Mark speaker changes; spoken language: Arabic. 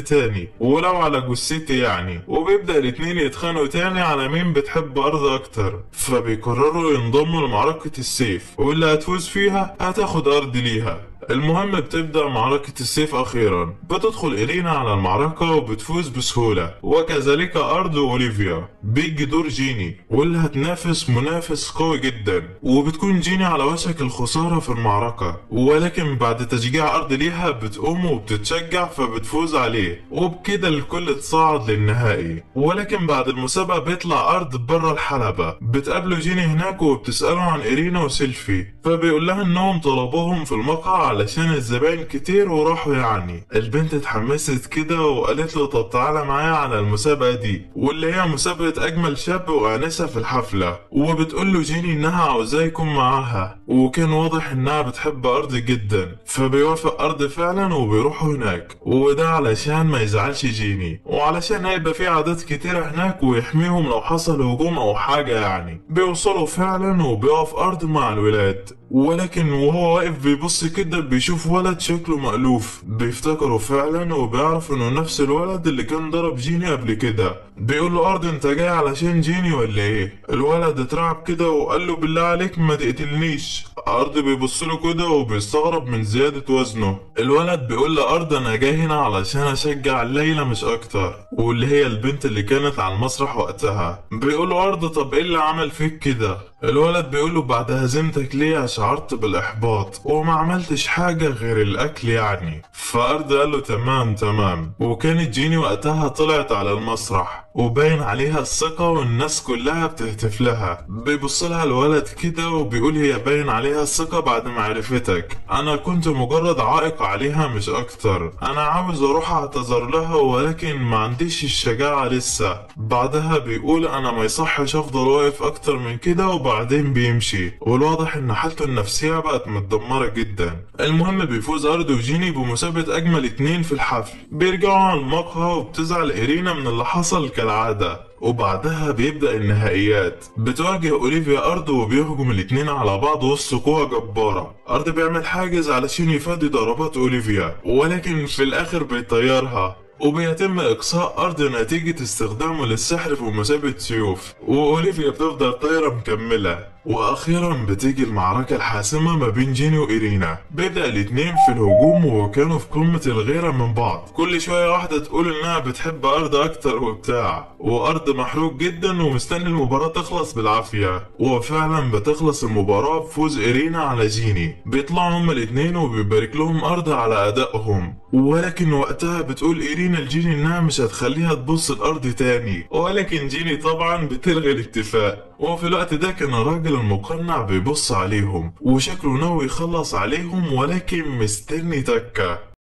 Speaker 1: تاني ولو على جثتي يعني. وبيبدأ الاتنين يتخانقوا تاني على مين بتحب أرض أكتر. فبيقرروا ينضموا لمعركة السيف. واللي هتفوز فيها هتاخد أرض ليها. المهم بتبدأ معركة السيف أخيرا. بتدخل إيرينا على المعركة وبتفوز بسهولة. وكذلك أرض أوليفيا. بيجي دور جيني. واللي هتنافس منافس قوي جدا. وبتكون جيني على وشك الخسارة في المعركة. ولكن بعد تشجيع أرض ليها بتقوم وبتتشجع فبتفوز عليه. وبكده الكل تصعد للنهائي. ولكن بعد المسابقة بيطلع أرض بره الحلبة. بتقابله جيني هناك وبتسأله عن إيرينا وسيلفي. فبيقول لها إنهم طلبوهم في المقهى علشان الزباين كتير وراحوا يعني. البنت اتحمست كده وقالت له طب تعالى معايا على المسابقة دي واللي هي مسابقة أجمل شاب وآنسة في الحفلة. وبتقول له جيني إنها عاوزاه يكون معاها وكان واضح إنها بتحب أرض جدا. فبيوافق أرض فعلا وبيروحوا هناك. وده علشان ما يزعلش جيني وعلشان هيبقى في عادات كتيرة هناك ويحميهم لو حصل هجوم أو حاجة يعني. بيوصلوا فعلا وبيقف أرض مع الولاد. ولكن وهو واقف بيبص كده بيشوف ولد شكله مألوف. بيفتكره فعلا وبيعرف إنه نفس الولد اللي كان ضرب جيني قبل كده. بيقول له أرض أنت جاي علشان جيني ولا إيه؟ الولد اترعب كده وقال له بالله عليك ما تقتلنيش. أرض بيبص له كده وبيستغرب من زيادة وزنه. الولد بيقول لارض أنا جاي هنا علشان أشجع ليلى مش أكتر. واللي هي البنت اللي كانت على المسرح وقتها. بيقول له أرض طب إيه اللي عمل فيك كده؟ الولد بيقول له بعد هزيمتك ليه شعرت بالإحباط؟ وما عملتش حاجة غير الأكل يعني. فأرض قال له تمام تمام. وكانت جيني وقتها طلعت على المسرح. وباين عليها الثقة والناس كلها بتهتف لها. بيبص لها الولد كده وبيقول هي باين عليها الثقة بعد ما عرفتك أنا كنت مجرد عائق عليها مش أكتر. أنا عاوز أروح أعتذر لها ولكن ما عنديش الشجاعة لسه. بعدها بيقول أنا ما يصحش أفضل واقف أكتر من كده وبعدين بيمشي. والواضح إن حالته النفسية بقت متدمرة جدا. المهم بيفوز أرض وجيني بمسابقة أجمل اتنين في الحفل. بيرجعوا على المقهى وبتزعل إيرينا من اللي حصل. كالعادة وبعدها بيبدأ النهائيات. بتواجه أوليفيا أرض وبيهجم الاتنين على بعض وسط قوة جبارة. أرض بيعمل حاجز علشان يفادي ضربات أوليفيا ولكن في الآخر بيطيرها. وبيتم إقصاء أرض نتيجة استخدامه للسحر في مسابقة سيوف. وأوليفيا بتفضل طايرة مكملة. وأخيرا بتيجي المعركة الحاسمة ما بين جيني وإيرينا. بيبدأ الاتنين في الهجوم وكانوا في قمة الغيرة من بعض. كل شوية واحدة تقول إنها بتحب أرض أكتر وبتاع. وأرض محروق جدا ومستني المباراة تخلص بالعافية. وفعلا بتخلص المباراة بفوز إيرينا على جيني. بيطلعوا هما الاتنين وبيبارك لهم أرض على أدائهم. ولكن وقتها بتقول إيرينا لجيني إنها مش هتخليها تبص الأرض تاني. ولكن جيني طبعا بتلغي الاتفاق. وفي الوقت ده كان الراجل المقنع بيبص عليهم وشكله ناوي يخلص عليهم ولكن مستني تكة.